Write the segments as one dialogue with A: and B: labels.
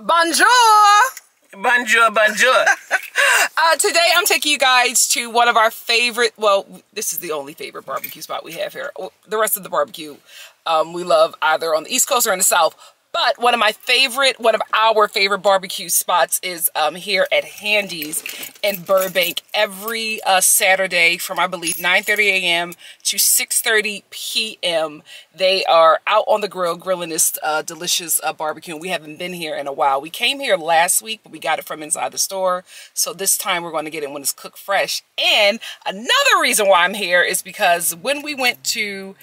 A: Bonjour!
B: Bonjour, bonjour.
A: Uh, today I'm taking you guys to one of our favorite, well, this is the only favorite barbecue spot we have here. The rest of the barbecue um, we love either on the East Coast or in the South. But one of my favorite, one of our favorite barbecue spots is um, here at Handy's in Burbank every uh, Saturday from, I believe, 9.30 a.m. to 6.30 p.m. They are out on the grill grilling this uh, delicious uh, barbecue. And we haven't been here in a while. We came here last week, but we got it from inside the store. So this time we're going to get it when it's cooked fresh. And another reason why I'm here is because when we went to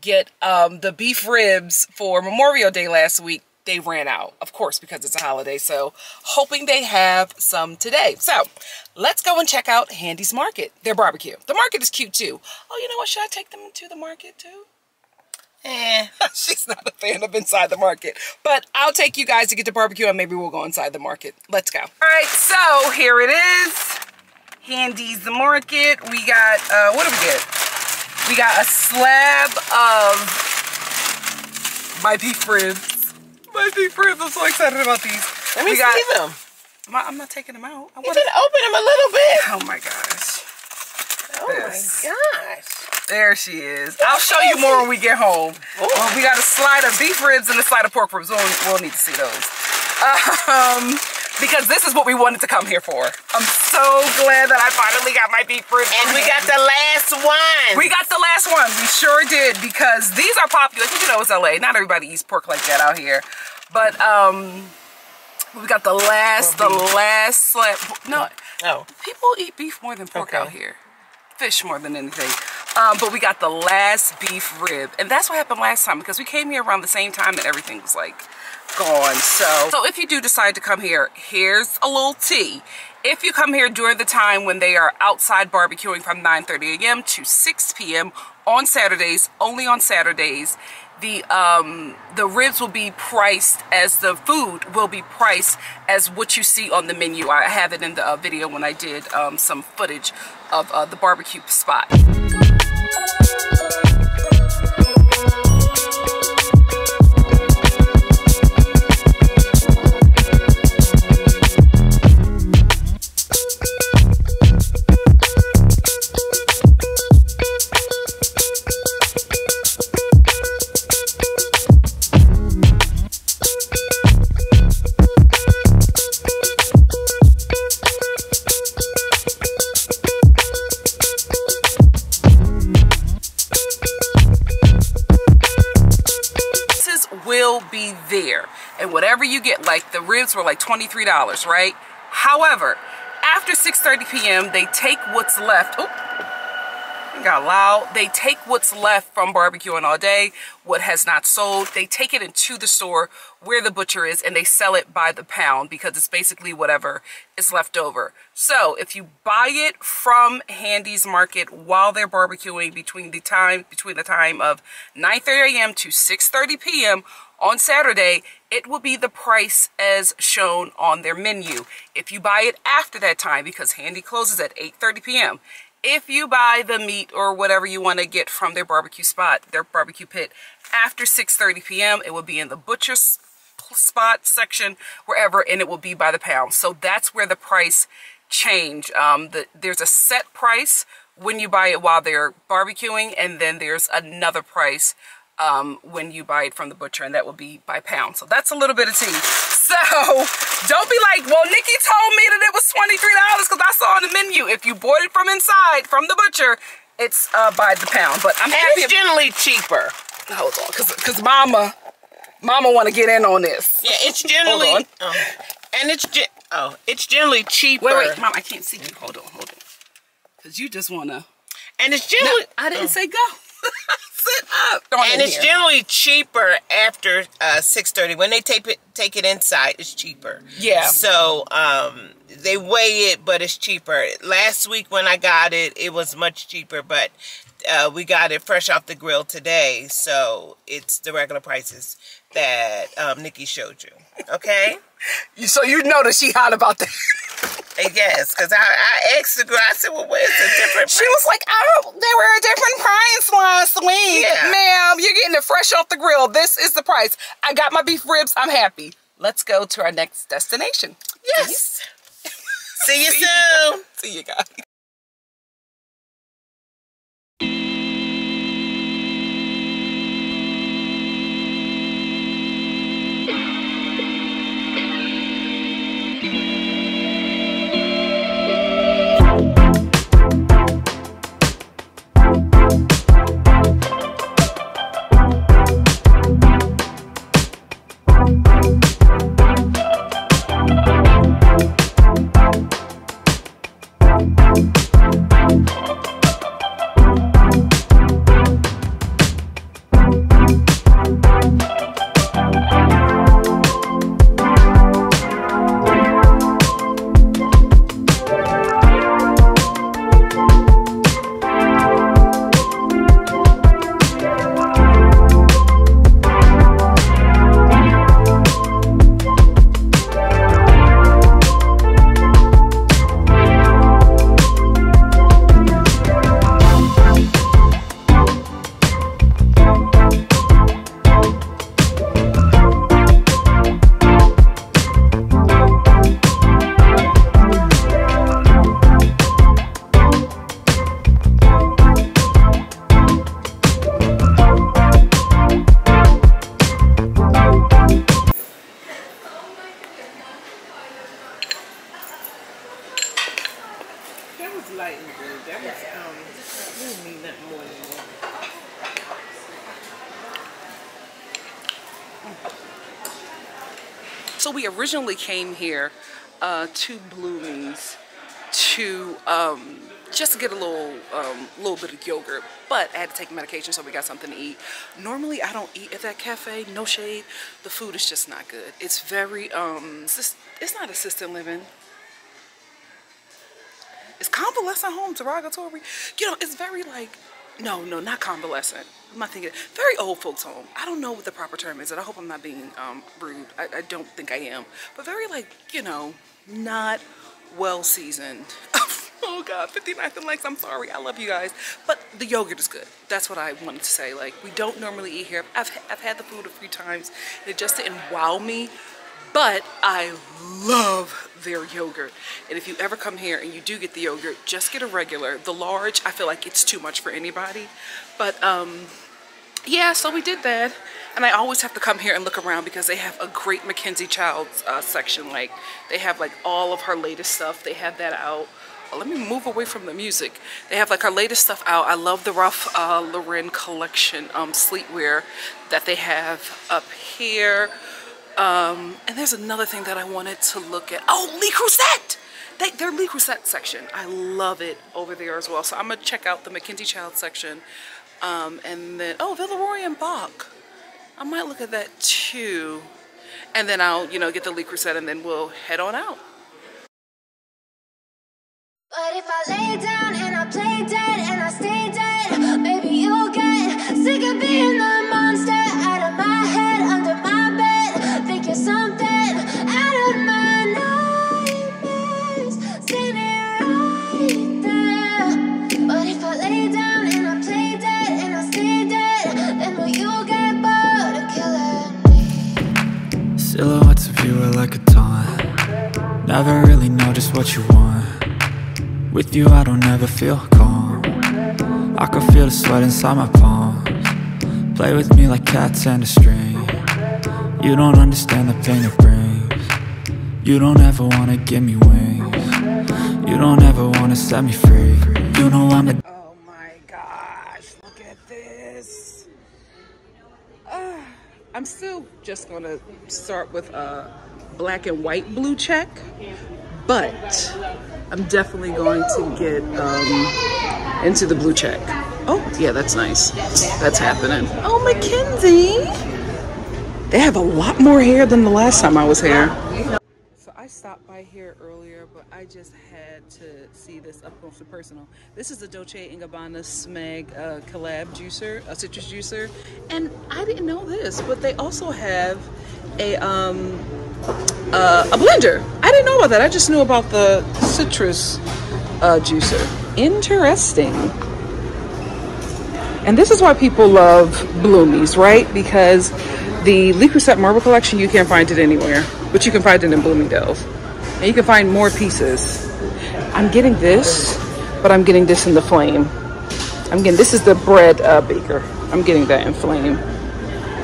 A: get um, the beef ribs for Memorial Day last week, they ran out, of course, because it's a holiday. So hoping they have some today. So let's go and check out Handy's Market, their barbecue. The market is cute too. Oh, you know what? Should I take them to the market too?
B: Eh.
A: She's not a fan of inside the market. But I'll take you guys to get the barbecue and maybe we'll go inside the market. Let's go. All right, so here it is. Handy's the market. We got, uh, what do we get? We got a slab of my beef ribs. My beef ribs. I'm so excited about these.
B: Let me
A: we got,
B: see them.
A: I'm not, I'm not taking them out. I
B: You
A: wanna,
B: can open them a little bit.
A: oh my gosh.
B: Oh
A: Yes.
B: my gosh.
A: There she is. I'll show you more when we get home. Well, we got a slide of beef ribs and a slide of pork ribs. We'll, we'll need to see those. Um, because this is what we wanted to come here for. I'm so glad that I finally got my beef ribs.
B: And we got the last one.
A: We got the last one. We sure did because these are popular. You know it's LA. Not everybody eats pork like that out here. But um we got the last the last slab. No,
B: oh.
A: people eat beef more than pork
B: Okay.
A: out here. Fish more than anything. Um, but we got the last beef rib. And that's what happened last time because we came here around the same time and everything was like gone. So, so if you do decide to come here, here's a little tea. If you come here during the time when they are outside barbecuing from 9.30 a.m. to 6 p.m. on Saturdays, only on Saturdays, the um the ribs will be priced as the food will be priced as what you see on the menu i have it in the uh, video when i did um some footage of uh, the barbecue spot there and whatever you get like the ribs were like $23 right however after 6:30 p.m. they take what's left oh got loud they take what's left from barbecuing all day what has not sold they take it into the store where the butcher is and they sell it by the pound because it's basically whatever is left over so if you buy it from handy's market while they're barbecuing between the time between the time of 9:30 a.m. to 6:30 p.m. on Saturday, it will be the price as shown on their menu. If you buy it after that time, because Handy closes at 8.30 p.m., if you buy the meat or whatever you want to get from their barbecue spot, their barbecue pit, after 6.30 p.m., it will be in the butcher's spot section, wherever, and it will be by the pound. So that's where the price change. Um, the, there's a set price when you buy it while they're barbecuing, and then there's another price um, when you buy it from the butcher, and that will be by pound. So that's a little bit of tea. So don't be like, well, Nikki told me that it was $23 because I saw on the menu. If you bought it from inside, from the butcher, it's uh, by the pound. But I'm
B: And
A: happy.
B: it's generally cheaper.
A: Hold on, because Mama, Mama want to get in on this.
B: Yeah, it's generally.
A: hold on.
B: Oh. And it's oh, it's generally cheaper.
A: Wait, wait, Mom, I can't see you. Hold on, hold on. Because you just want to...
B: And it's
A: No,
B: generally.
A: I didn't say go. Sit up. Throw it
B: And it's
A: here.
B: generally cheaper after uh, six thirty. When they take it take it inside, it's cheaper.
A: Yeah.
B: So um, they weigh it, but it's cheaper. Last week when I got it, it was much cheaper, but uh, we got it fresh off the grill today, so it's the regular prices that um, Nikki showed you. Okay.
A: So you know that she hot about that.
B: Yes, because I, I asked the girl. I said, "Well, where's the different?"
A: She was like, oh, they were a different price last week.
B: Yeah.
A: Ma'am, you're getting it fresh off the grill. This is the price. I got my beef ribs. I'm happy. let's go to our next destination.
B: Yes. See you soon.
A: See you guys.
B: We
A: originally came here uh, to Bloomies to um, just get a little um, little bit of yogurt, but I had to take medication, so we got something to eat. Normally, I don't eat at that cafe. No shade. The food is just not good. It's very um, it's not assisted living. It's convalescent home, derogatory. You know, it's very like, no, no, not convalescent. I'm not thinking, very old folks home. I don't know what the proper term is, and I hope I'm not being um, rude. I, I don't think I am. But very like, you know, not well seasoned. oh God, 59th and Lex, I'm sorry. I love you guys. But the yogurt is good. That's what I wanted to say. Like, we don't normally eat here. I've, I've had the food a few times, and it just didn't wow me. But I love their yogurt. And if you ever come here and you do get the yogurt, just get a regular. The large, I feel like it's too much for anybody. But um, yeah, so we did that. And I always have to come here and look around because they have a great Mackenzie Childs uh, section. Like they have like all of her latest stuff. They have that out. Oh, let me move away from the music. They have like her latest stuff out. I love the Ralph uh, Lauren collection um, sleepwear that they have up here. Um, and there's another thing that I wanted to look at. Oh, Le Creuset! They, their Le Creuset section. I love it over there as well. So I'm gonna check out the Mackenzie Child section. Um, and then, oh, Villeroy and Boch. I might look at that too. And then I'll, you know, get the Le Creuset and then we'll head on out.
C: But if I lay down and I play dead and I stay dead, maybe you'll get sick of being the
D: Never really know just what you want. With you I don't ever feel calm. I can feel the sweat inside my palms. Play with me like cats and a string. You don't understand the pain it brings. You don't ever wanna give me wings. You don't ever wanna set me free. You know I'm a
A: Oh my gosh, look at this. Ah, I'm still just gonna start with a black and white blue check, but I'm definitely going to get um, into the blue check. Oh, yeah, that's nice. That's happening. Oh, Mackenzie. They have a lot more hair than the last time I was here. Stopped by here earlier, but I just had to see this up close and personal. This is the Dolce & Gabbana Smeg uh, collab juicer, a citrus juicer, and I didn't know this, but they also have a um uh, a blender. I didn't know about that. I just knew about the citrus uh, juicer. Interesting. And this is why people love Bloomies, right? Because The Le Creuset Marble Collection, you can't find it anywhere, but you can find it in Bloomingdale's. And you can find more pieces. I'm getting this, but I'm getting this in the flame. I'm getting, this is the bread uh, baker. I'm getting that in flame.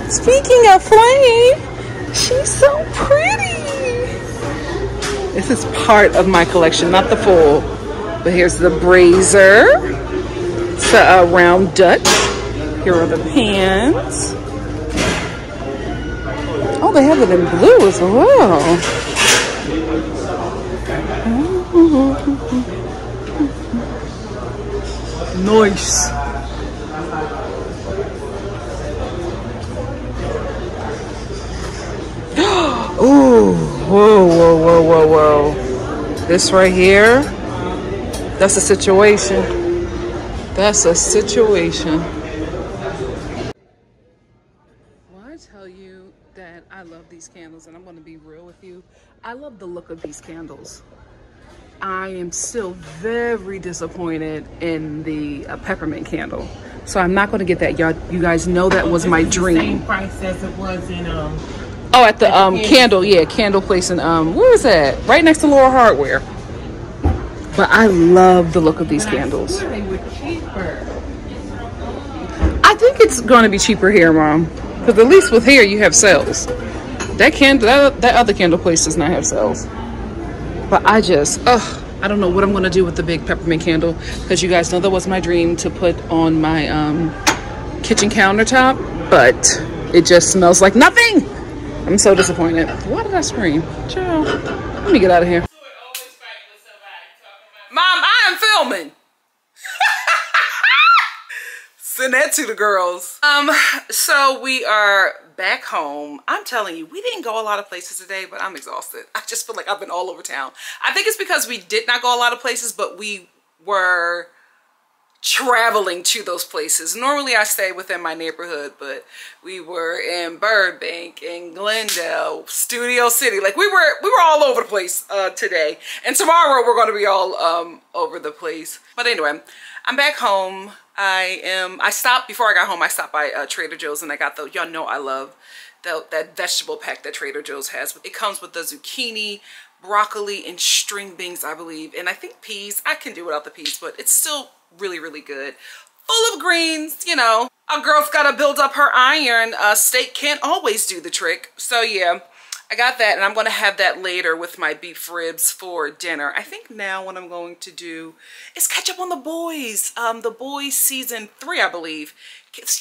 A: Speaking of flame, she's so pretty. This is part of my collection, not the full. But here's the brazier. It's a, a round Dutch. Here are the pans. They have it in blue as well. Nice. Ooh, whoa, whoa, whoa, whoa, whoa. This right here, that's a situation. That's a situation. I love the look of these candles. I am still very disappointed in the uh, peppermint candle. So I'm not going to get that. Y'all, you guys know that was my dream.
B: Same price as it was in um.
A: Oh, at the um candle, yeah, candle place in um where is that? Right next to Laura Hardware. But I love the look of these candles.
B: They were cheaper.
A: I think it's going to be cheaper here, mom. Because at least with here you have sales. That candle, that, that other candle place does not have sales. But I just, ugh, I don't know what I'm to do with the big peppermint candle. Because you guys know that was my dream to put on my um kitchen countertop. But it just smells like nothing. I'm so disappointed. Why did I scream? Child, let me get out of here. Mom, I am filming. Send that to the girls. Um, so we are back home. I'm telling you, we didn't go a lot of places today, but I'm exhausted. I just feel like I've been all over town. I think it's because we did not go a lot of places, but we were traveling to those places. Normally I stay within my neighborhood, but we were in Burbank, in Glendale, Studio City. Like we were we were all over the place uh, today. And tomorrow we're going to be all um, over the place. But anyway, I'm back home. I am I stopped before I got home. I stopped by uh, Trader Joe's and I got the y'all know I love the, that vegetable pack that Trader Joe's has. It comes with the zucchini, broccoli, and string beans, I believe. And I think peas. I can do without the peas, but it's still really, really good. Full of greens, you know. A girl's got to build up her iron. A steak can't always do the trick. So yeah, I got that and I'm going to have that later with my beef ribs for dinner. I think now what I'm going to do is catch up on The Boys. Um, The Boys season three, I believe.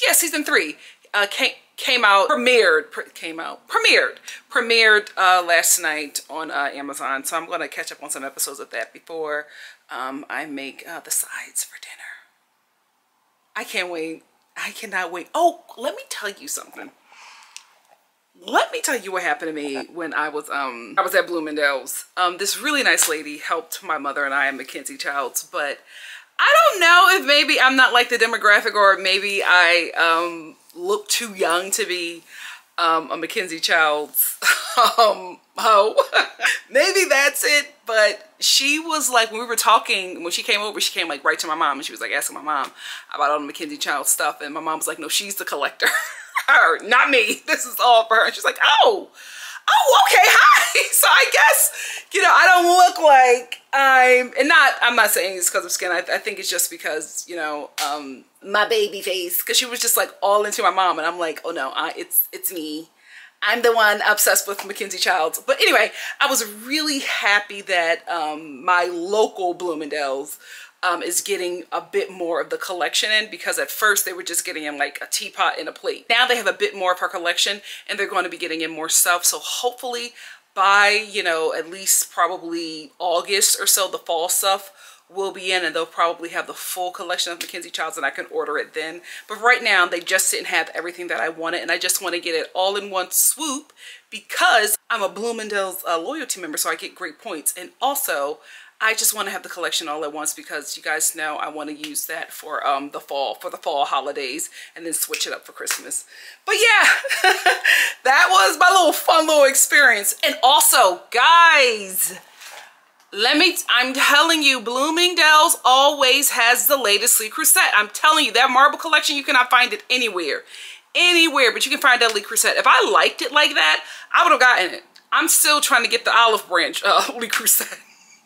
A: Yeah, season three. Uh, came, came out, premiered, pre came out, premiered, premiered uh, last night on uh, Amazon. So I'm going to catch up on some episodes of that before um, I make uh, the sides for dinner. I can't wait. I cannot wait. Oh, let me tell you something. Let me tell you what happened to me when I was um I was at Bloomingdale's. Um, this really nice lady helped my mother and I at Mackenzie Childs, but I don't know if maybe I'm not like the demographic or maybe I um look too young to be um, a Mackenzie Childs um, hoe. Maybe that's it. But she was like, when we were talking, when she came over, she came like right to my mom and she was like asking my mom about all the Mackenzie Childs stuff. And my mom was like, no, she's the collector. her, not me. This is all for her. And she's like, oh, oh, okay, hi. So I guess, you know, I don't look like I'm, and not, I'm not saying it's because of skin. I, I think it's just because, you know, um, my baby face. Because she was just like all into my mom. And I'm like, oh no, I, it's, it's me. I'm the one obsessed with Mackenzie Childs. But anyway, I was really happy that um, my local Bloomingdale's um, is getting a bit more of the collection in because at first they were just getting in like a teapot and a plate. Now they have a bit more of her collection and they're going to be getting in more stuff. So hopefully by, you know, at least probably August or so, the fall stuff will be in and they'll probably have the full collection of Mackenzie Childs and I can order it then. But right now they just didn't have everything that I wanted and I just want to get it all in one swoop because I'm a Bloomingdale's uh, loyalty member so I get great points. And also I just want to have the collection all at once because you guys know I want to use that for um, the fall, for the fall holidays and then switch it up for Christmas. But yeah, that was my little fun little experience. And also, guys, let me, I'm telling you, Bloomingdale's always has the latest Le Creuset. I'm telling you, that marble collection, you cannot find it anywhere. anywhere, but you can find Le Creuset. If I liked it like that, I would have gotten it. I'm still trying to get the olive branch uh, Le Creuset.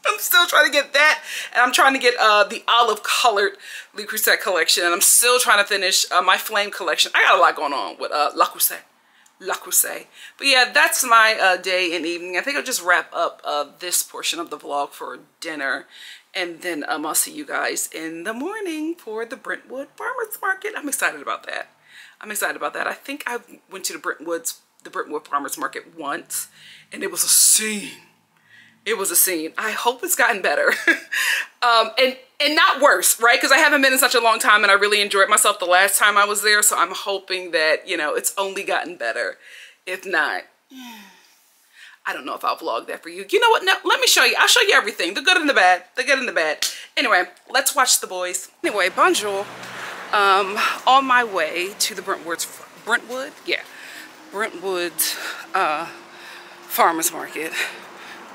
A: I'm still trying to get that, and I'm trying to get uh, the olive colored Le Creuset collection, and I'm still trying to finish uh, my flame collection. I got a lot going on with uh, La Creuset. La Creuset. But yeah, that's my uh, day and evening. I think I'll just wrap up uh, this portion of the vlog for dinner. And then um, I'll see you guys in the morning for the Brentwood Farmers Market. I'm excited about that. I'm excited about that. I think I went to the Brentwoods, the Brentwood Farmers Market once, and it was a scene. It was a scene. I hope it's gotten better. um, and, and not worse, right? Because I haven't been in such a long time and I really enjoyed myself the last time I was there. So I'm hoping that, you know, it's only gotten better. If not, I don't know if I'll vlog that for you. You know what? No, let me show you. I'll show you everything. The good and the bad. The good and the bad. Anyway, let's watch the boys. Anyway, bonjour. Um, on my way to the Brentwood, Brentwood? Yeah. Brentwood uh, Farmer's Market.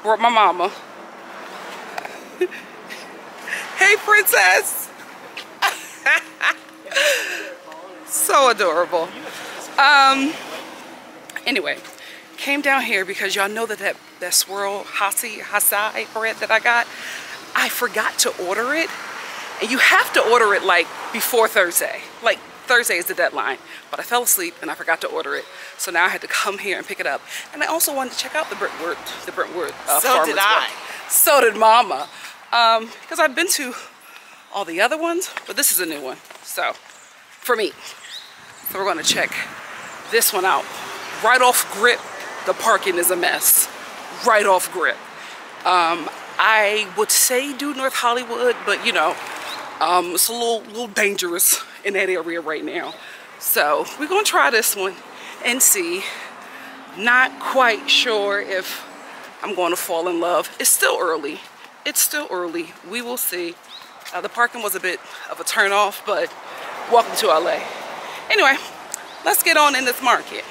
A: Brought my mama. hey, princess. so adorable. Um, anyway, came down here because y'all know that that, that swirl hasi hasai bread that I got, I forgot to order it. And you have to order it like before Thursday. Like Thursday is the deadline. But I fell asleep and I forgot to order it. So now I had to come here and pick it up. And I also wanted to check out the Brentwood, the Brentwood uh,
B: So did I.
A: So did Mama. Um, because I've been to all the other ones, but this is a new one. So, for me. So we're gonna check this one out. Right off grip, the parking is a mess. Right off grip. Um, I would say do North Hollywood, but you know, um, it's a little, little dangerous in that area right now. So we're gonna try this one and see. Not quite sure if I'm going to fall in love. It's still early. It's still early. We will see. Uh, the parking was a bit of a turn off, but welcome to LA. Anyway, let's get on in this market.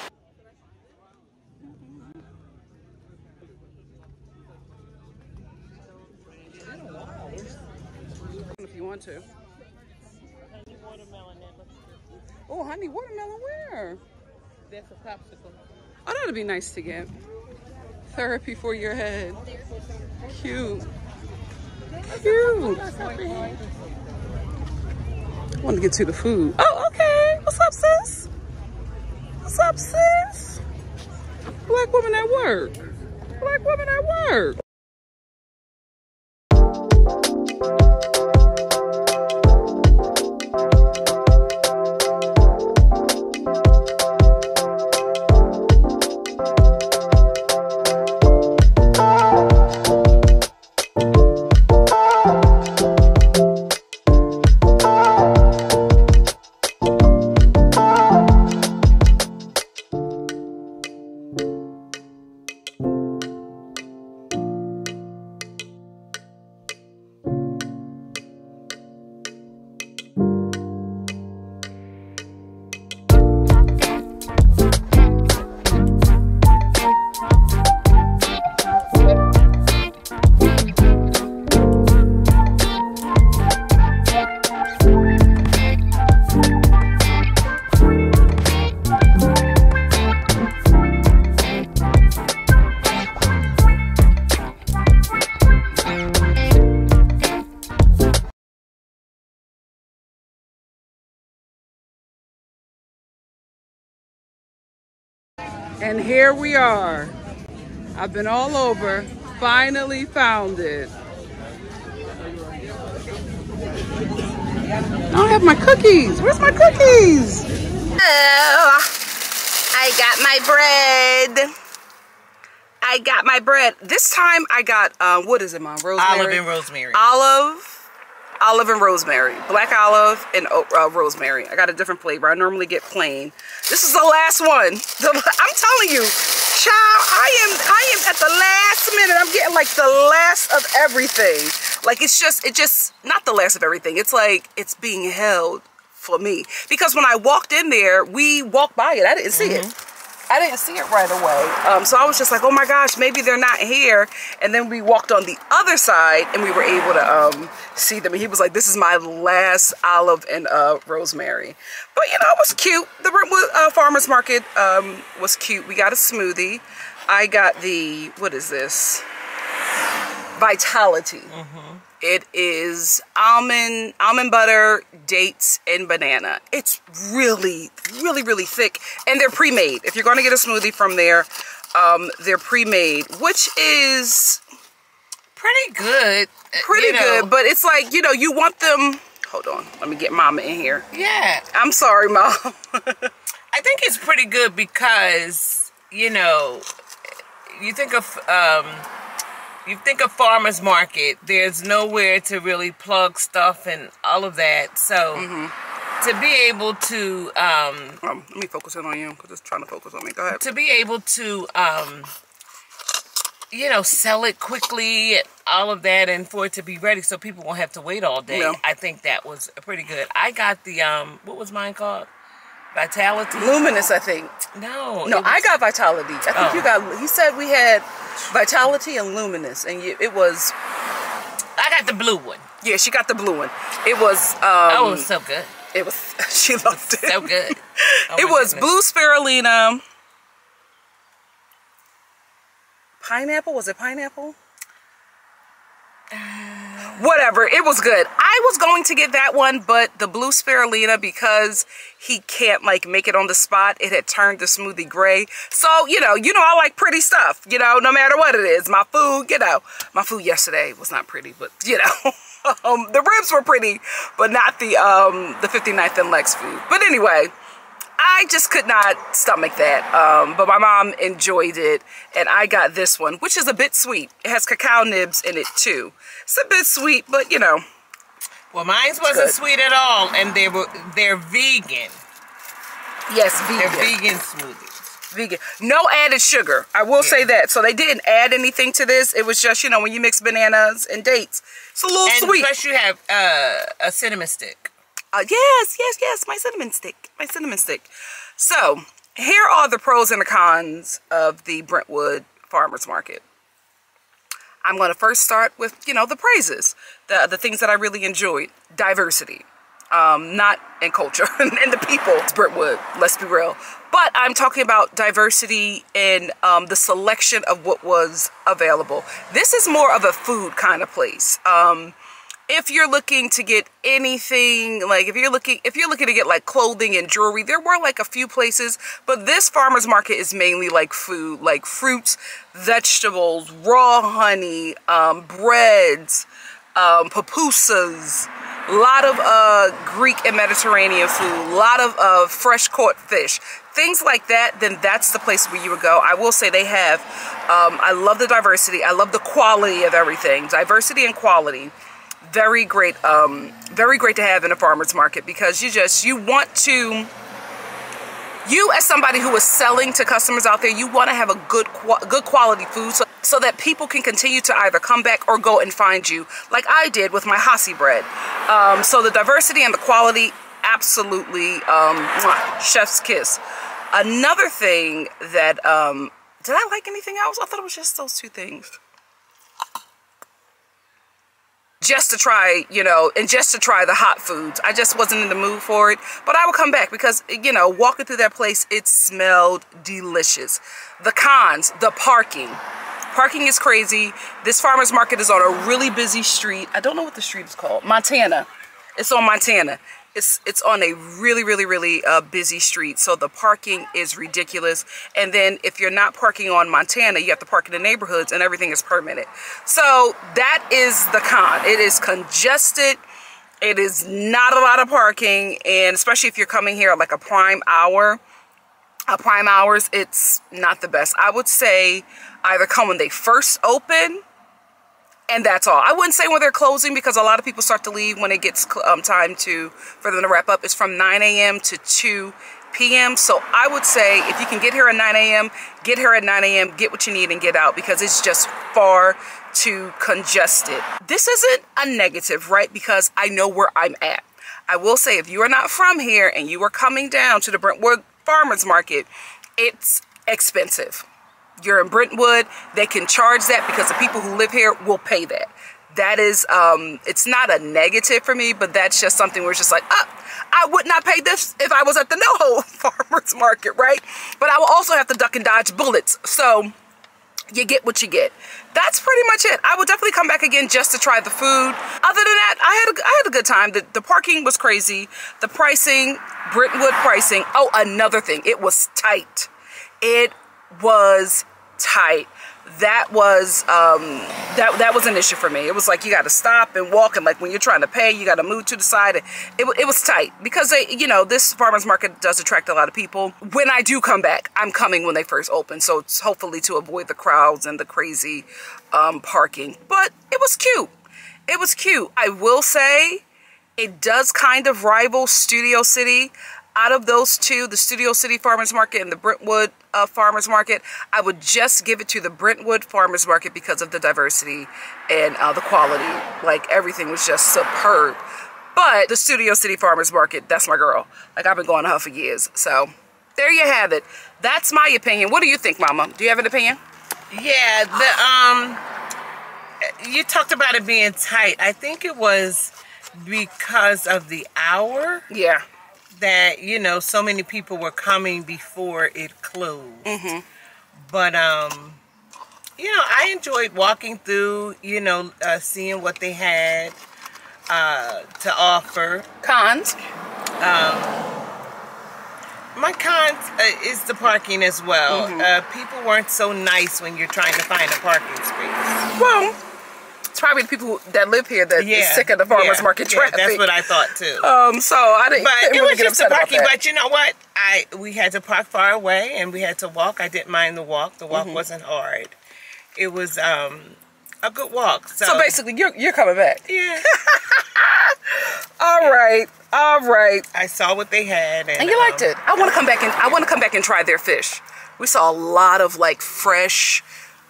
A: If you want to. Oh, honey, watermelon where?
B: That's a popsicle.
A: Oh, that'd be nice to get. Therapy for your head. Cute. Cute. I want to get to the food. Oh, okay. What's up, sis? What's up, sis? Black woman at work. Black woman at work. Here we are. I've been all over, finally found it. I don't have my cookies. Where's my cookies?
B: Oh, I got my bread.
A: I got my bread. This time I got, uh, what is it, Mom? Rosemary?
B: Olive and rosemary.
A: Olive, olive and rosemary. Black olive and uh, rosemary. I got a different flavor. I normally get plain. This is the last one. The, I'm telling you, child, I am, I am at the last minute. I'm getting like the last of everything. Like it's just, it just, not the last of everything. It's like, it's being held for me. Because when I walked in there, we walked by it. I didn't see it. I didn't see it right away. Um, so I was just like, oh my gosh, maybe they're not here. And then we walked on the other side and we were able to um, see them. And he was like, this is my last olive and uh, rosemary. But you know, it was cute. The uh, Farmer's Market um, was cute. We got a smoothie. I got the, what is this? Vitality. It is almond, almond butter, dates, and banana. It's really, really, really thick. And they're pre-made. If you're going to get a smoothie from there, um, they're pre-made, which is
B: Pretty good. uh,
A: pretty
B: you know.
A: good. But it's like, you know, you want them... Hold on. Let me get mama in here.
B: Yeah.
A: I'm sorry, mom.
B: I think it's pretty good because, you know, you think of um you think of farmers market, there's nowhere to really plug stuff and all of that. So
A: Mm-hmm.
B: to be able to um
A: um, let me focus in on you because it's trying to focus on me. Go ahead.
B: to be able to um you know sell it quickly all of that and for it to be ready so people won't have to wait all day
A: Yeah.
B: i think that was pretty good i got the um what was mine called vitality
A: Luminous, I think.
B: no
A: No,
B: it
A: I got Vitality. I think
B: Oh.
A: you got... He said we had Vitality and Luminous. And you, it was...
B: i got the blue one
A: Yeah, she got the blue one. It was... Um,
B: oh it was so good
A: It was... She loved it.
B: so good Oh,
A: it was
B: goodness.
A: blue spirulina. Pineapple? Was it pineapple? Whatever, it was good. I was going to get that one, but the blue spirulina, because he can't like make it on the spot, it had turned the smoothie gray. So, you know, you know, I like pretty stuff, you know, no matter what it is. My food, you know, my food yesterday was not pretty, but you know. um, the ribs were pretty, but not the um the 59th and Lex food. But anyway, I just could not stomach that. Um, but my mom enjoyed it, and I got this one, which is a bit sweet. It has cacao nibs in it too. It's a bit sweet, but you know,
B: well mine wasn't
A: good.
B: sweet at all and they were they're vegan
A: yes, vegan.
B: they're
A: vegan.
B: smoothies
A: Vegan. No added sugar. I will say that. So they didn't add anything to this. It was just, you know, when you mix bananas and dates, it's a little
B: and
A: sweet.
B: plus you have uh, a cinnamon stick
A: Uh, yes, yes, yes, my cinnamon stick, my cinnamon stick. So here are the pros and the cons of the Brentwood Farmers Market. I'm going to first start with, you know, the praises, the, the things that I really enjoyed. Diversity, um, not in culture and the people. It's Brentwood, let's be real. But I'm talking about diversity in um, the selection of what was available. This is more of a food kind of place. Um, if you're looking to get anything like if you're looking if you're looking to get like clothing and jewelry there were like a few places but this farmers market is mainly like food like fruits vegetables raw honey um, breads um, pupusas a lot of uh, greek and mediterranean food a lot of uh, fresh caught fish things like that then that's the place where you would go. I will say they have um, i love the diversity i love the quality of everything diversity and quality very great um very great to have in a farmers market because you just you want to you as somebody who is selling to customers out there you want to have a good good quality food so, so that people can continue to either come back or go and find you like i did with my hasi bread. Um, so the diversity and the quality absolutely um, chef's kiss. Another thing that um, did i like anything else? I thought it was just those two things just to try, you know, and just to try the hot foods. I just wasn't in the mood for it. But I will come back because, you know, walking through that place, it smelled delicious. The cons, the parking. Parking is crazy. This farmer's market is on a really busy street. I don't know what the street is called. Montana. It's on Montana. It's it's on a really, really, really uh, busy street. So the parking is ridiculous. And then if you're not parking on Montana, you have to park in the neighborhoods and everything is permitted. So that is the con. It is congested. It is not a lot of parking. And especially if you're coming here like a prime hour, uh, prime hours, it's not the best. I would say either come when they first open and that's all. I wouldn't say when they're closing because a lot of people start to leave when it gets um, time to for them to wrap up. It's from 9 a.m. to 2 p.m. So I would say if you can get here at 9 a.m., get here at 9 a.m., get what you need and get out because it's just far too congested. This isn't a negative, right? Because I know where I'm at. I will say if you are not from here and you are coming down to the Brentwood Farmers Market, it's expensive. You're in Brentwood, they can charge that because the people who live here will pay that. That is, um, it's not a negative for me, but that's just something where it's just like, ah, I would not pay this if I was at the NoHo Farmers Market, right? But I will also have to duck and dodge bullets. So you get what you get. That's pretty much it. I will definitely come back again just to try the food. Other than that, I had a, I had a good time. The, the parking was crazy. The pricing, Brentwood pricing. Oh, another thing, it was tight. It was tight that was um, that that was an issue for me. It was like you got to stop and walk, and like when you're trying to pay, you got to move to the side. It, it was tight because they, you know, this farmers market does attract a lot of people. When I do come back, I'm coming when they first open, so it's hopefully to avoid the crowds and the crazy um, parking. But it was cute. It was cute. I will say, it does kind of rival Studio City out of those two, the Studio City Farmers Market and the Brentwood uh, Farmers Market, I would just give it to the Brentwood Farmers Market because of the diversity and uh, the quality. Like everything was just superb. But the Studio City Farmers Market, that's my girl. Like I've been going to her for years. So there you have it. That's my opinion. What do you think, Mama? Do you have an opinion?
B: Yeah, the um, you talked about it being tight. I think it was because of the hour.
A: Yeah
B: that you know so many people were coming before it closed.
A: Mm-hmm.
B: But um, you know, I enjoyed walking through. You know, uh, seeing what they had uh, to offer.
A: Cons.
B: Um, my cons uh, is the parking as well.
A: Mm-hmm.
B: Uh, people weren't so nice when you're trying to find a parking space.
A: Well, it's probably the people that live here that yeah, sick of the farmers
B: yeah,
A: market
B: yeah,
A: traffic.
B: That's what I thought too.
A: Um, so I didn't.
B: But
A: didn't
B: it
A: really
B: was
A: get
B: just the parking.
A: But
B: you know what? I we had to park far away and we had to walk. I didn't mind the walk. The walk
A: Mhm.
B: wasn't hard. It was um a good walk. So,
A: So basically, you're you're coming back.
B: yeah,
A: All right, all right.
B: I saw what they had and,
A: And you liked
B: um,
A: it. I want to come back and I want to come back and try their fish. We saw a lot of like fresh,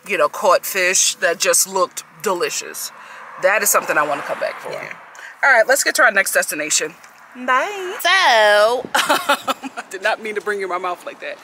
A: you know, caught fish that just looked delicious. That is something I want to come back for.
B: Yeah.
A: All right, let's get to our next destination. Bye. So, I did not mean to bring you my mouth like that.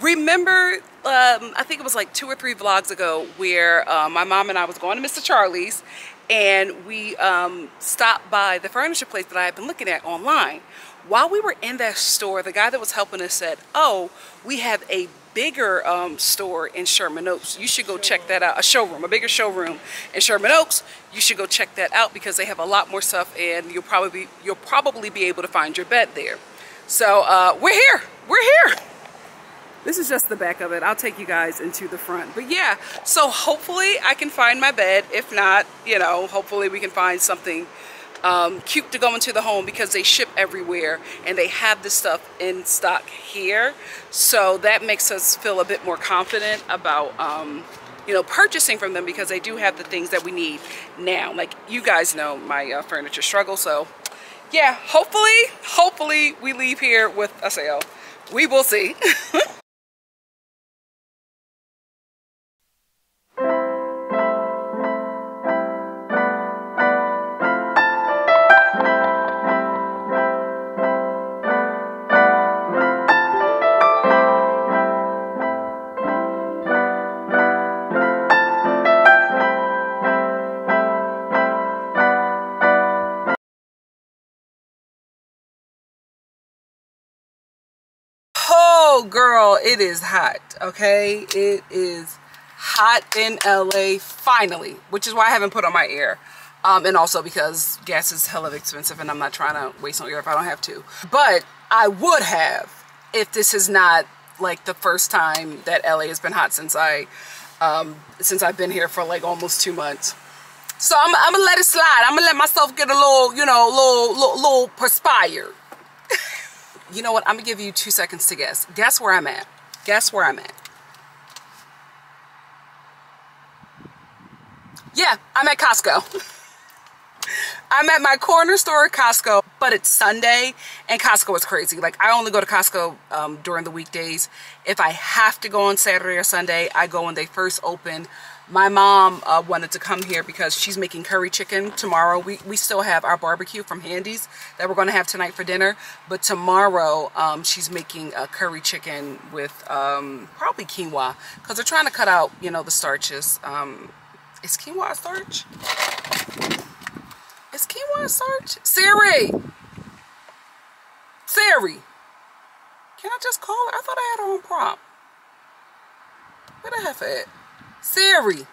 A: Remember, um, I think it was like two or three vlogs ago where uh, my mom and I was going to Mr. Charlie's and we um, stopped by the furniture place that I had been looking at online. While we were in that store, the guy that was helping us said, oh, we have a bigger um, store in Sherman Oaks. You should go check that out. A showroom, a bigger showroom in Sherman Oaks. You should go check that out because they have a lot more stuff and you'll probably be, you'll probably be able to find your bed there. So uh, we're here. We're here. This is just the back of it. I'll take you guys into the front. But yeah, so hopefully I can find my bed. If not, you know, hopefully we can find something um, cute to go into the home because they ship everywhere and they have this stuff in stock here. So that makes us feel a bit more confident about, um, you know, purchasing from them because they do have the things that we need now. Like you guys know my uh, furniture struggle. So yeah, hopefully, hopefully we leave here with a sale. We will see. Oh, girl, it is hot, okay? It is hot in LA, finally, which is why I haven't put on my air. Um, and also because gas is hell hella expensive and I'm not trying to waste on air if I don't have to. But I would have if this is not like the first time that LA has been hot since I um, since I've been here for like almost two months. So I'm, I'm gonna let it slide. I'm gonna let myself get a little, you know, little, little, little perspired. You know what? I'm gonna give you two seconds to guess. Guess where I'm at. Guess where I'm at. Yeah, I'm at Costco. I'm at my corner store Costco, but it's Sunday and Costco is crazy. Like I only go to Costco um, during the weekdays. If I have to go on Saturday or Sunday, I go when they first open My mom uh, wanted to come here because she's making curry chicken tomorrow. We, we still have our barbecue from Handy's that we're going to have tonight for dinner. But tomorrow um, she's making a curry chicken with um, probably quinoa because they're trying to cut out, you know, the starches. Um, is quinoa a starch? Is quinoa a starch? Siri! Siri! Can I just call her? I thought I had her on prompt. Where the heck at? Siri.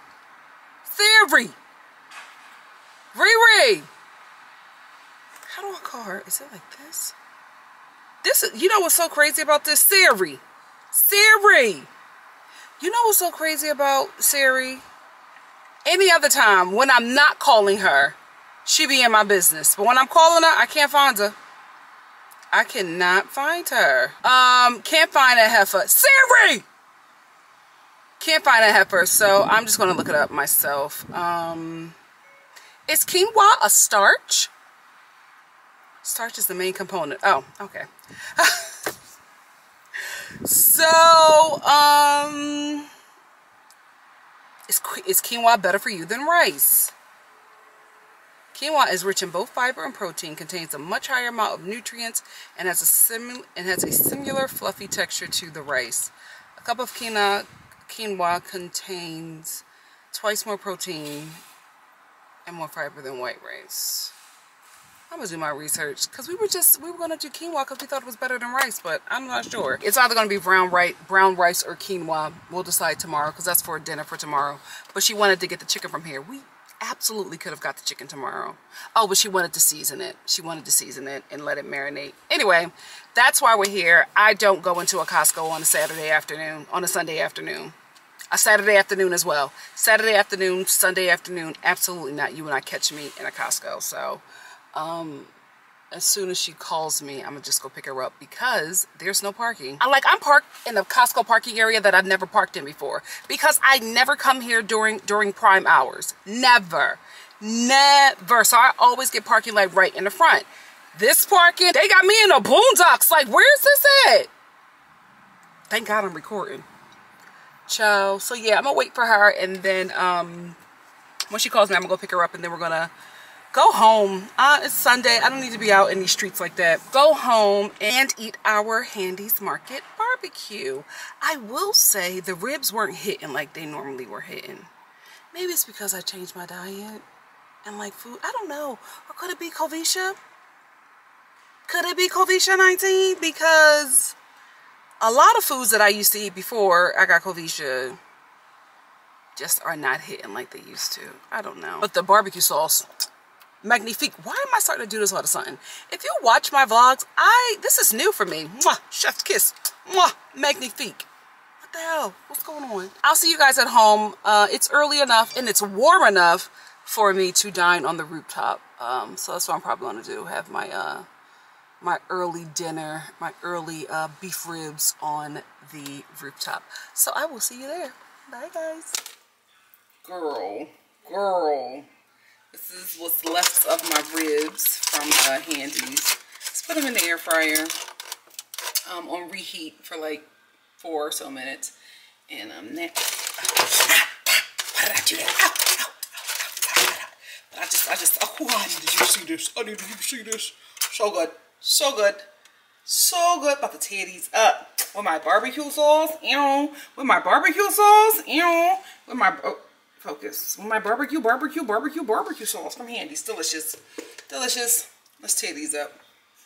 A: Siri. Riri. How do I call her? Is it like this? This is, you know what's so crazy about this? Siri. Siri. You know what's so crazy about Siri? Any other time when I'm not calling her, she be in my business. But when I'm calling her, I can't find her. I cannot find her. Um, can't find a heifer. Siri! Can't find a heifer, so I'm just going to look it up myself. Um, is quinoa a starch? Starch is the main component. Oh, okay. so, um, is, is quinoa better for you than rice? Quinoa is rich in both fiber and protein, contains a much higher amount of nutrients, and has a, sim and has a similar fluffy texture to the rice. A cup of quinoa, quinoa contains twice more protein and more fiber than white rice. I'm gonna do my research because we were just we were gonna do quinoa because we thought it was better than rice, but I'm not sure. It's either gonna be brown rice, brown rice or quinoa. We'll decide tomorrow because that's for dinner for tomorrow. But she wanted to get the chicken from here. We absolutely could have got the chicken tomorrow. Oh, but she wanted to season it. She wanted to season it and let it marinate. Anyway, that's why we're here. I don't go into a Costco on a Saturday afternoon, on a Sunday afternoon. A Saturday afternoon as well. Saturday afternoon, Sunday afternoon, absolutely not. You and I catch me in a Costco. So, um, as soon as she calls me, I'm gonna just go pick her up because there's no parking. I'm like I'm parked in a Costco parking area that I've never parked in before because I never come here during during prime hours. Never. Never. So I always get parking like right in the front. This parking, they got me in the boondocks. Like, where's this at? Thank God I'm recording. Ciao. So yeah, I'm gonna wait for her and then um when she calls me, I'm gonna go pick her up and then we're gonna go home. Uh, it's Sunday. I don't need to be out in these streets like that. Go home and eat our Handy's Market barbecue. I will say the ribs weren't hitting like they normally were hitting. Maybe it's because I changed my diet and like food. I don't know. Or could it be Covisha? Could it be Covisha 19? Because a lot of foods that I used to eat before I got Covisha just are not hitting like they used to. I don't know. But the barbecue sauce, magnifique. Why am I starting to do this all of a sudden? If you watch my vlogs, I this is new for me. Mwah, chef's kiss. Mwah, magnifique. What the hell? What's going on? I'll see you guys at home. Uh, it's early enough and it's warm enough for me to dine on the rooftop. Um, so that's what I'm probably going to do. Have my uh, my early dinner, my early uh, beef ribs on the rooftop. So I will see you there. Bye, guys. Girl, girl. This is what's left of my ribs from uh, Handy's. Let's put them in the air fryer um, on reheat for like four or so minutes. And um, next, why did I do that? I just, I just, oh, I need you to see this. I need you to see this. So good. So good. So good. About to tear these up with my barbecue sauce. Ew. With my barbecue sauce. Ew. With my, oh, focus. With my barbecue, barbecue, barbecue, barbecue sauce from Handy's. Delicious. Delicious. Let's tear these up.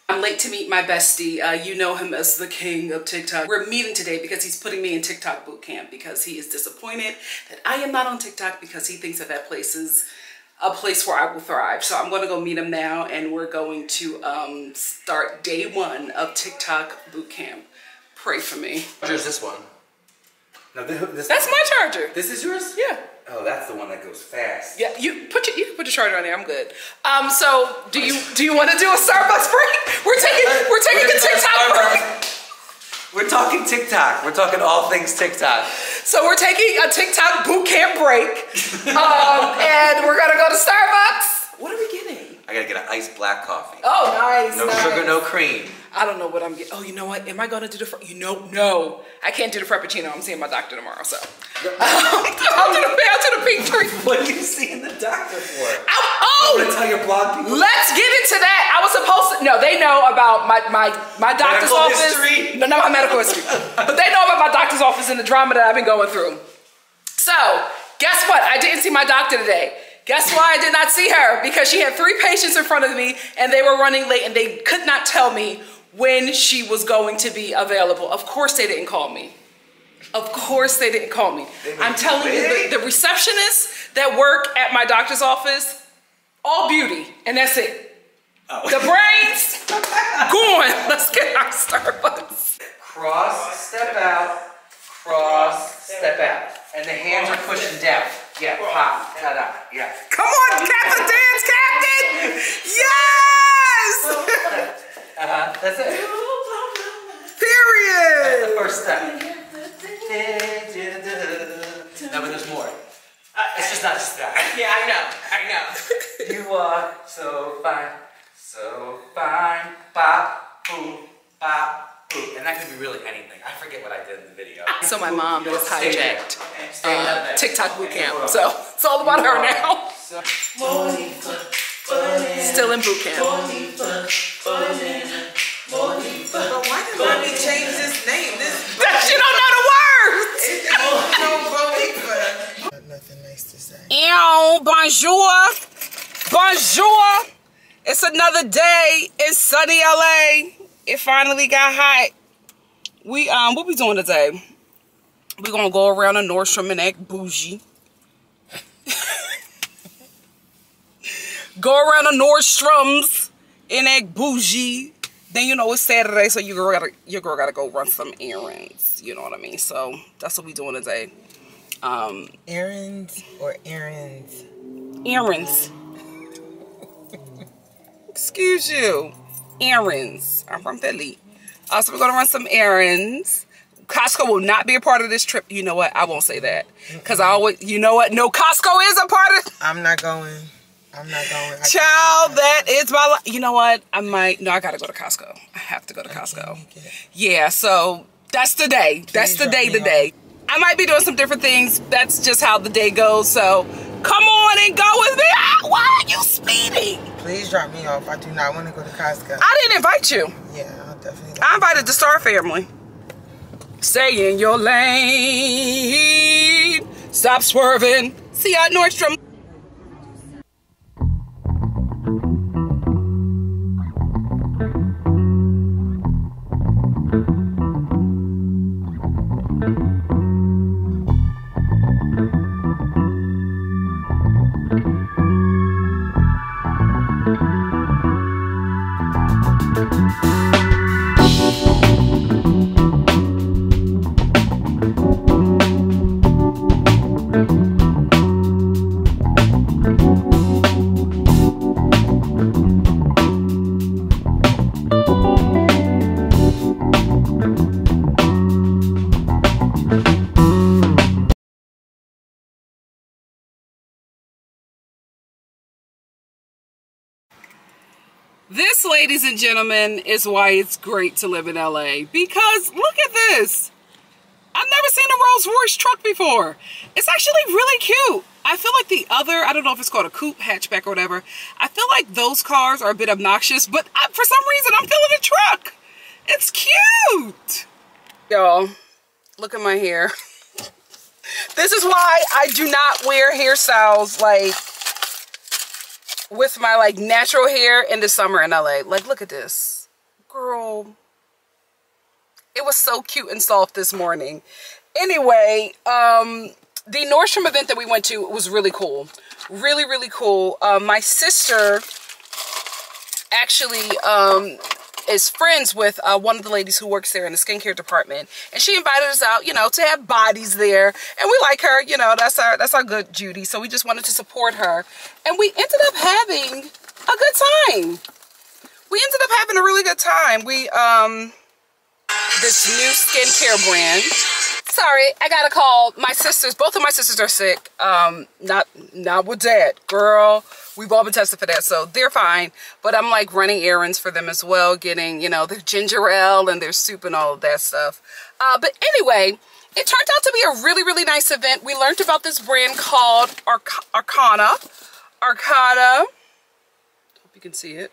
A: I'm late to meet my bestie. Uh, you know him as the king of TikTok. We're meeting today because he's putting me in TikTok boot camp because he is disappointed that I am not on TikTok because he thinks that that place is a place where I will thrive. So I'm going to go meet him now and we're going to um, start day one of TikTok boot camp. Pray for me.
E: Here's this one. No, this, this
A: That's my charger.
E: This is yours?
A: Yeah.
E: Oh, that's the one that goes fast.
A: Yeah, you put your, you can put your charger on there. I'm good. Um, so do you do you want to do a Starbucks break? We're taking we're taking a TikTok break.
E: We're talking TikTok. We're talking all things TikTok.
A: So we're taking a TikTok boot camp break, um, and we're gonna go to Starbucks. What are we getting?
E: I gotta get an iced black coffee.
A: Oh, nice.
E: no
A: nice.
E: sugar, no cream.
A: I don't know what I'm getting. Oh, you know what? Am I going to do the? Fr- you know, no, I can't do the frappuccino. I'm seeing my doctor tomorrow, so I'll do the I'll do the pink drink.
E: What are you seeing the doctor for?
A: Oh,
E: I'm gonna tell your blog people.
A: let's get into that. I was supposed to. No, they know about my my my doctor's
E: Medical
A: office.
E: history?
A: No, not my medical history, but they know about my doctor's office and the drama that I've been going through. So, guess what? I didn't see my doctor today. Guess why I did not see her? Because she had three patients in front of me and they were running late and they could not tell me when she was going to be available. Of course, they didn't call me. Of course, they didn't call me. I'm telling you, the, the receptionists that work at my doctor's office, all beauty, and that's it.
E: Oh.
A: The brains, going. Let's get our Starbucks.
E: Cross, step out, cross, step out. And the hands are pushing down. Yeah, pop, ta-da, yeah.
A: Come on, Captain Dance Captain! Yes!
E: Uh-huh, that's it.
A: Period!
E: The first step. No, but there's more. Uh, it's just not just that.
B: Yeah, I know. I know.
E: You are so fine, so fine. Bop, boom, boom. And that could be really anything. I forget what I did in the video.
A: So my mom is
E: Stay there.
A: hijacked uh. TikTok boot camp. So it's all about her now. Still in boot camp.
B: But why did mommy change this name? This
A: She don't know the words.
B: Nothing nice to say.
A: Ew, bonjour. Bonjour. It's another day in sunny LA. It finally got hot. We um what we doing today? we gonna go around the Nordstrom and act bougie. go around the Nordstroms and act bougie. Then you know it's Saturday, so your girl gotta your girl gotta go run some errands. You know what I mean? So that's what we doing today. Um
B: Errands or errands?
A: errands. Excuse you. Errands. I'm from Philly. Uh, so we're gonna run some errands. Costco will not be a part of this trip. You know what? I won't say that. Cause I always you know what? No, Costco is a part of
B: I'm not going. I'm not going. I
A: Child, that is my life. You know what? I might no, I gotta go to Costco. I have to go to Costco. Yeah, so that's the day. That's the day today. I might be doing some different things. That's just how the day goes. So come on and go with me. Ah, why are you speeding?
B: Please drop me off. I do not want to go to Costco.
A: I didn't invite you.
B: yeah, I'll definitely.
A: I invited the Star family. Stay in your lane. Stop swerving. See you at Nordstrom. Ladies and gentlemen, is why it's great to live in LA. Because look at this. I've never seen a Rolls Royce truck before. It's actually really cute. I feel like the other, I don't know if it's called a coupe, hatchback, or whatever. I feel like those cars are a bit obnoxious, but I, for some reason, I'm feeling a truck. It's cute. Y'all, look at my hair. this is why I do not wear hairstyles like with my like natural hair in the summer in LA. Like, look at this. Girl. It was so cute and soft this morning. Anyway, um, the Nordstrom event that we went to was really cool. Really, really cool. Um, my sister actually um, is friends with uh, one of the ladies who works there in the skincare department, and she invited us out, you know, to have bodies there, and we like her, you know, that's our that's our good Judy. So we just wanted to support her, and we ended up having a good time. We ended up having a really good time. We um this new skincare brand. Sorry. I got a call. My sisters, both of my sisters are sick. Um, not not with dad. Girl, we've all been tested for that, so they're fine. But I'm like running errands for them as well, getting, you know, their ginger ale and their soup and all of that stuff. Uh, but anyway, it turned out to be a really, really nice event. We learned about this brand called Arc Arcona. Arcona. Hope you can see it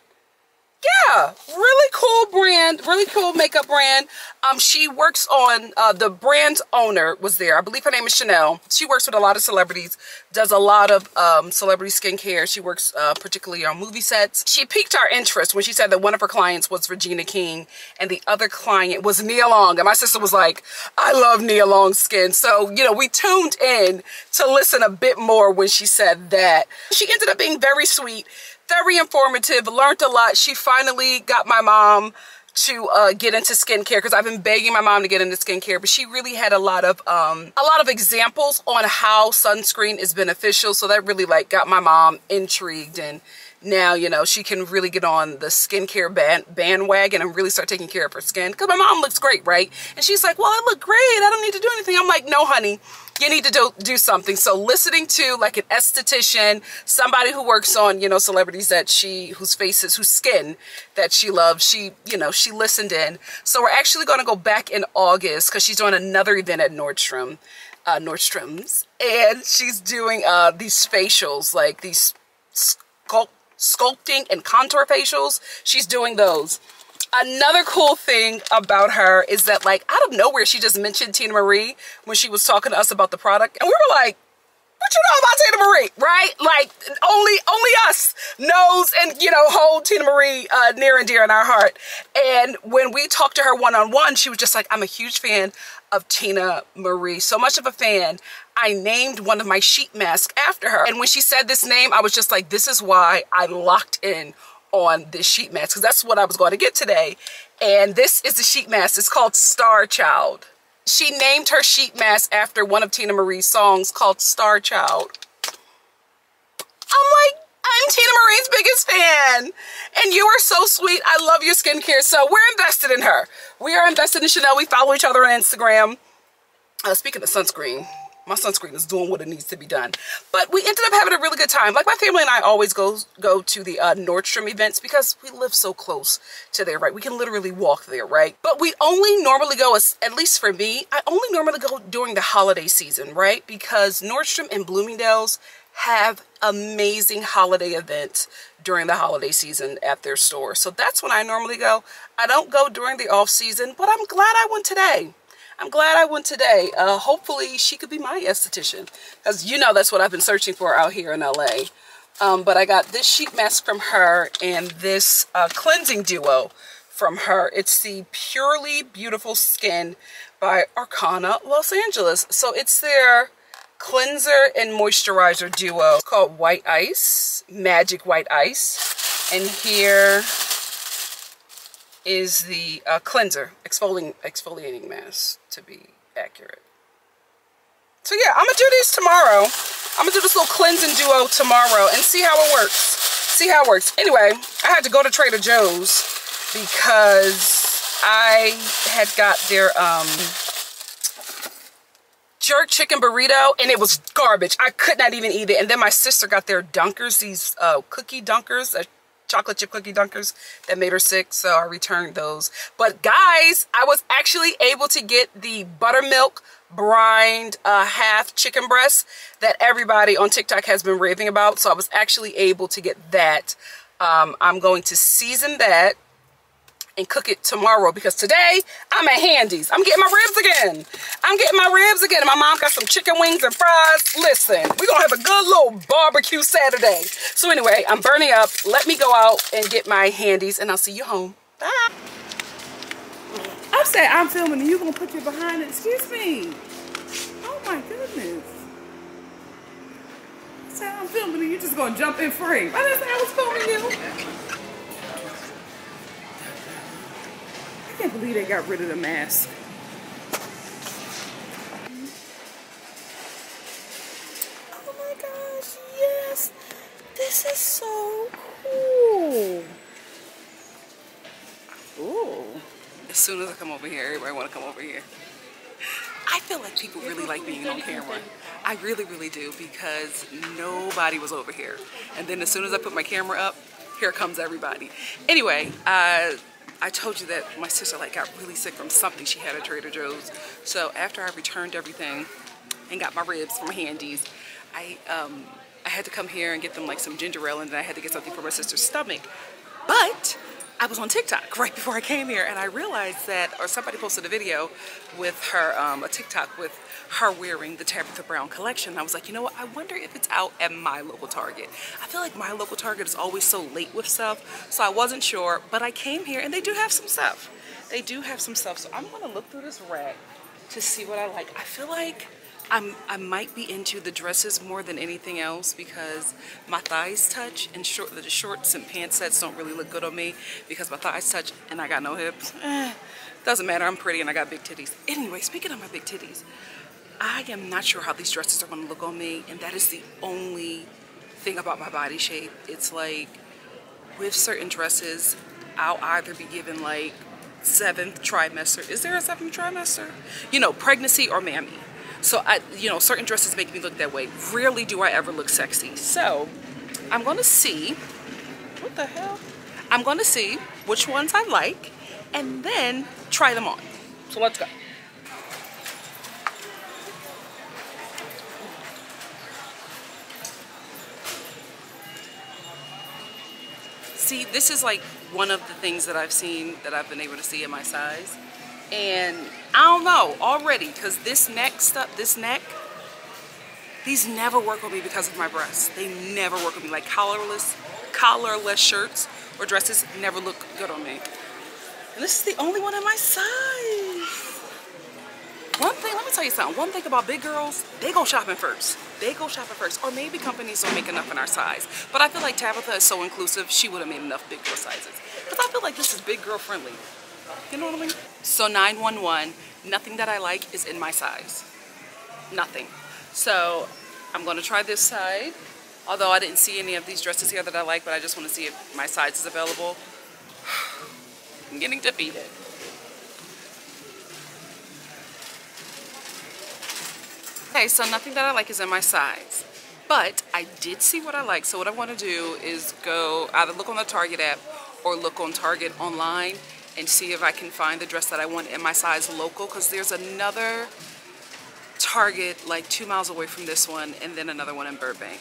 A: yeah really cool brand really cool makeup brand. Um she works on uh the brand owner was there. I believe her name is chanel. She works with a lot of celebrities does a lot of um celebrity skincare. She works uh particularly on movie sets. She piqued our interest when she said that one of her clients was regina king and the other client was nia long. And my sister was like i love nia long's skin. So you know we tuned in to listen a bit more when she said that. She ended up being very sweet very informative, learned a lot. She finally got my mom to uh, get into skincare because I've been begging my mom to get into skincare, but she really had a lot of um, a lot of examples on how sunscreen is beneficial. So that really like got my mom intrigued and now you know she can really get on the skincare band bandwagon and really start taking care of her skin because my mom looks great right and she's like well I look great I don't need to do anything I'm like no honey you need to do, do something. So listening to like an esthetician, somebody who works on, you know, celebrities that she, whose faces, whose skin that she loves, she, you know, she listened in. So we're actually going to go back in August because she's doing another event at Nordstrom, uh, Nordstrom's. And she's doing uh, these facials, like these sculpt, sculpting and contour facials. She's doing those. Another cool thing about her is that like out of nowhere, she just mentioned Teena Marie when she was talking to us about the product. And we were like, what you know about Teena Marie, right? Like only only us knows and you know hold Teena Marie uh, near and dear in our heart. And when we talked to her one on one, she was just like, I'm a huge fan of Teena Marie, so much of a fan. I named one of my sheet masks after her. And when she said this name, I was just like, this is why I locked in on this sheet mask because that's what I was going to get today. And this is the sheet mask. It's called Star Child. She named her sheet mask after one of Teena Marie's songs called Star Child. I'm like, I'm Teena Marie's biggest fan. And you are so sweet. I love your skincare. So we're invested in her. We are invested in Chanel. We follow each other on Instagram. Uh, speaking of sunscreen, my sunscreen is doing what it needs to be done. But we ended up having a really good time. Like my family and I always go go to the uh, Nordstrom events because we live so close to there, right? We can literally walk there, right? But we only normally go, at least for me, I only normally go during the holiday season, right? Because Nordstrom and Bloomingdale's have amazing holiday events during the holiday season at their store. So that's when I normally go. I don't go during the off season, but I'm glad I went today. I'm glad I went today. Uh, hopefully she could be my esthetician because you know that's what I've been searching for out here in LA. Um, but I got this sheet mask from her and this uh, cleansing duo from her. It's the Purely Beautiful Skin by Arcona Los Angeles. So it's their cleanser and moisturizer duo. It's called White Ice, Magic White Ice. And here is the uh, cleanser, exfoliating, exfoliating mask to be accurate. So yeah, I'm gonna do these tomorrow. I'm gonna do this little cleansing duo tomorrow and see how it works. See how it works. Anyway, I had to go to Trader Joe's because I had got their um, jerk chicken burrito and it was garbage. I could not even eat it. And then my sister got their dunkers, these uh, cookie dunkers, chocolate chip cookie dunkers that made her sick so I returned those. But guys I was actually able to get the buttermilk brined uh, half chicken breast that everybody on TikTok has been raving about so I was actually able to get that. Um, I'm going to season that and cook it tomorrow because today I'm at Handy's. I'm getting my ribs again. I'm getting my ribs again. And my mom got some chicken wings and fries. Listen, we're going to have a good little barbecue Saturday. So anyway, I'm burning up. Let me go out and get my Handy's and I'll see you home. Bye. I said I'm filming and you're going to put your behind it. Excuse me. Oh my goodness. I said I'm filming and you're just going to jump in frame. I didn't say I was filming you. I can't believe they got rid of the mask. Oh my gosh, yes. This is so cool. Ooh. As soon as I come over here, everybody want to come over here. I feel like people really like being on camera. I really, really do because nobody was over here. And then as soon as I put my camera up, here comes everybody. Anyway, uh, I told you that my sister like got really sick from something she had at Trader Joe's. So after I returned everything and got my ribs from Handy's, I um, I had to come here and get them like some ginger ale and then I had to get something for my sister's stomach. But I was on TikTok right before I came here and I realized that, or somebody posted a video with her, um, a TikTok with her wearing the Tabitha Brown collection. I was like, you know what? I wonder if it's out at my local Target. I feel like my local Target is always so late with stuff, so I wasn't sure, but I came here and they do have some stuff. They do have some stuff, so I'm gonna look through this rack to see what I like. I feel like I'm, I might be into the dresses more than anything else because my thighs touch and short, the shorts and pants sets don't really look good on me because my thighs touch and I got no hips. Doesn't matter, I'm pretty and I got big titties. Anyway, speaking of my big titties, I am not sure how these dresses are gonna look on me and that is the only thing about my body shape. It's like with certain dresses, I'll either be given like seventh trimester. Is there a seventh trimester? You know, pregnancy or mammy. So I, you know, certain dresses make me look that way. Rarely do I ever look sexy. So I'm gonna see, what the hell? I'm gonna see which ones I like and then try them on. So let's go. See, this is like one of the things that I've seen that I've been able to see in my size. And I don't know already, because this neck stuff, this neck, these never work on me because of my breasts. They never work on me. Like collarless, collarless shirts or dresses never look good on me. And this is the only one in my size. One thing, let me tell you something. One thing about big girls, they go shopping first. They go shopping first. Or maybe companies don't make enough in our size. But I feel like Tabitha is so inclusive, she would have made enough big girl sizes. Because I feel like this is big girl friendly. You know what I mean? So 911, nothing that I like is in my size. Nothing. So I'm gonna try this side. Although I didn't see any of these dresses here that I like, but I just wanna see if my size is available. I'm getting defeated. Okay, so nothing that I like is in my size. But I did see what I like. So what I want to do is go either look on the Target app or look on Target online and see if I can find the dress that I want in my size local because there's another Target like two miles away from this one and then another one in Burbank.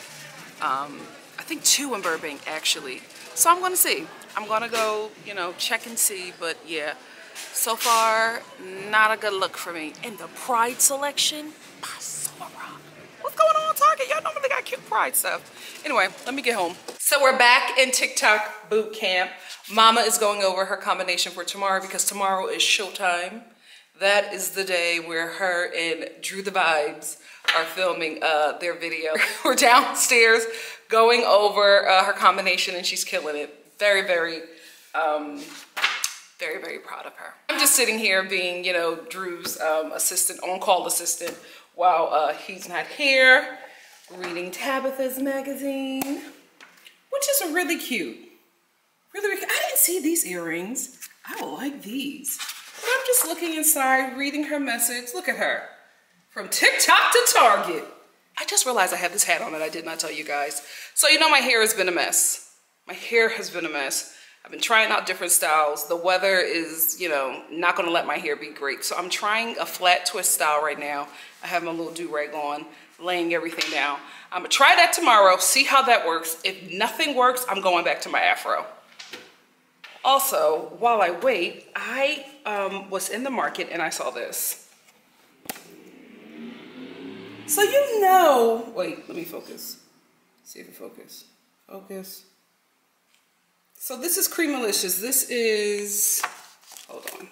A: Um, I think two in Burbank actually. So I'm gonna see. I'm gonna go, you know, check and see, but yeah. So far, not a good look for me. In the Pride selection. What's going on Target? Y'all normally got cute Pride stuff. Anyway, let me get home. So we're back in TikTok boot camp. Mama is going over her combination for tomorrow because tomorrow is showtime. That is the day where her and Drew the Vibes are filming uh, their video. We're downstairs going over uh, her combination and she's killing it. Very, very, um, very, very proud of her. I'm just sitting here being, you know, Drew's um, assistant, on-call assistant, while uh, he's not here, reading Tabitha's magazine, which is really cute. Really, really, I didn't see these earrings. I will like these. But I'm just looking inside, reading her message. Look at her. From TikTok to Target. I just realized I have this hat on that I did not tell you guys. So you know my hair has been a mess. My hair has been a mess. I've been trying out different styles. The weather is, you know, not gonna let my hair be great. So I'm trying a flat twist style right now. I have my little do-rag on, laying everything down. I'm gonna try that tomorrow, see how that works. If nothing works, I'm going back to my afro. Also, while I wait, I um, was in the market and I saw this. So you know, wait, let me focus. See if it focus. Focus. So this is Creamalicious. This is, hold on.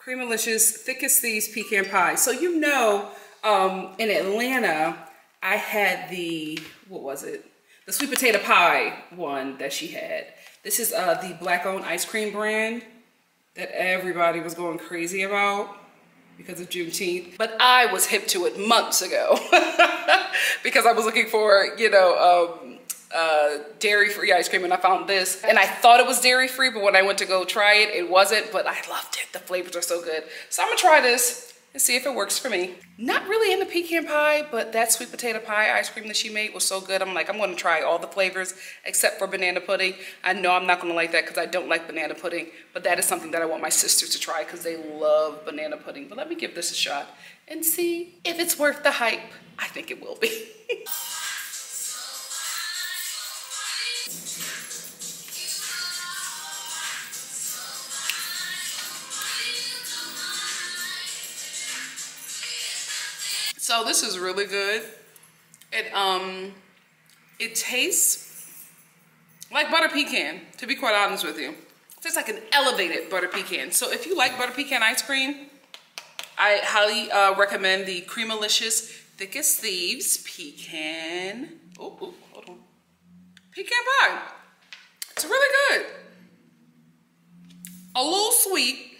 A: Creamalicious Thick as Thieves Pecan Pie. So you know, um, in Atlanta, I had the, what was it? The sweet potato pie one that she had. This is uh, the black owned ice cream brand that everybody was going crazy about because of Juneteenth. But I was hip to it months ago because I was looking for, you know, um, uh, dairy-free ice cream and I found this and I thought it was dairy-free but when I went to go try it it wasn't but I loved it the flavors are so good so I'm gonna try this and see if it works for me. Not really into pecan pie, but that sweet potato pie ice cream that she made was so good. I'm like, I'm gonna try all the flavors except for banana pudding. I know I'm not gonna like that because I don't like banana pudding, but that is something that I want my sisters to try because they love banana pudding. But let me give this a shot and see if it's worth the hype. I think it will be. So this is really good. It um it tastes like butter pecan, to be quite honest with you. It tastes like an elevated butter pecan. So if you like butter pecan ice cream, I highly uh, recommend the Creamalicious Thick as Thieves Pecan. Oh, hold on. Pecan pie. It's really good. A little sweet,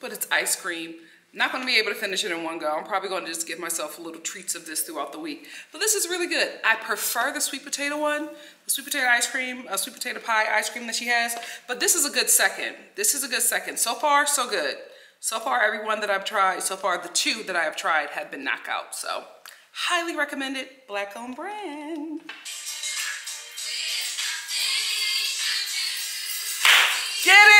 A: but it's ice cream. Not gonna be able to finish it in one go. I'm probably gonna just give myself little treats of this throughout the week. But this is really good. I prefer the sweet potato one, the sweet potato ice cream, a sweet potato pie ice cream that she has. But this is a good second. This is a good second. So far, so good. So far, every one that I've tried, so far the two that I have tried have been knockout. So highly recommended, black owned brand. Get